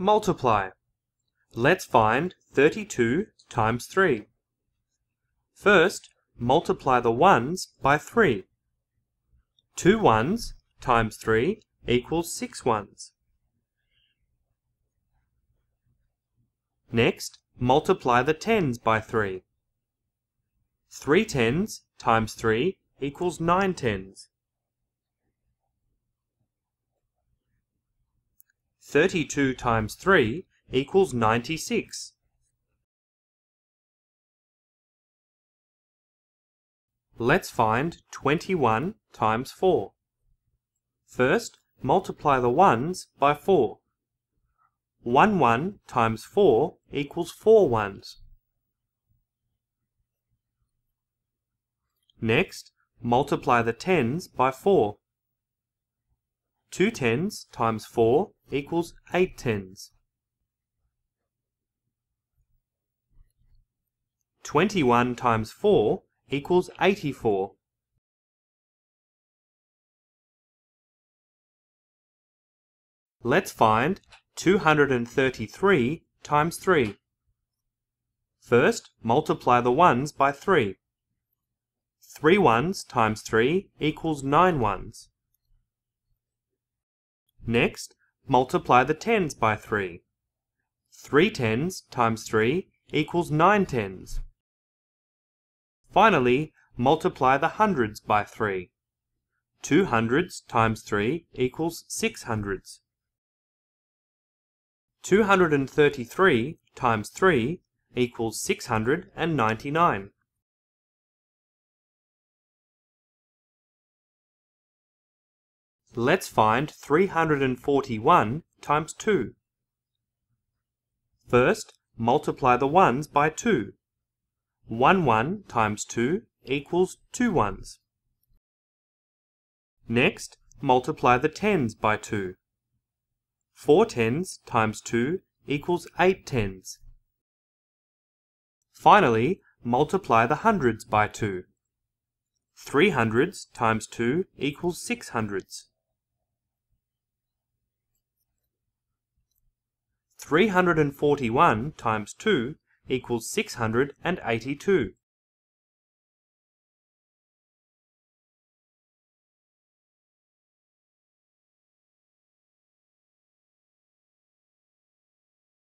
multiply. Let's find 32 times 3. First, multiply the ones by 3. 2 1s times 3 equals 6 1s. Next, multiply the tens by 3. 3 10s times 3 equals nine tens. 32 times 3 equals 96. Let's find 21 times 4. First, multiply the ones by 4. 1 1 times 4 equals 4 ones. Next, multiply the tens by 4. 2 tens times 4 equals 8 tens. 21 times 4 equals 84. Let's find 233 times 3. First, multiply the ones by 3. 3 ones times 3 equals 9 ones. Next, multiply the tens by 3. 3 tens times 3 equals 9 tens. Finally, multiply the hundreds by 3. 2 hundreds times 3 equals 6 hundreds. 233 times 3 equals 699. Let's find 341 times 2. First, multiply the ones by 2. 1 1 times 2 equals 2 ones. Next, multiply the tens by 2. 4 tens times 2 equals 8 tens. Finally, multiply the hundreds by 2. 3 hundreds times 2 equals 6 hundreds. 341 times 2 equals 682.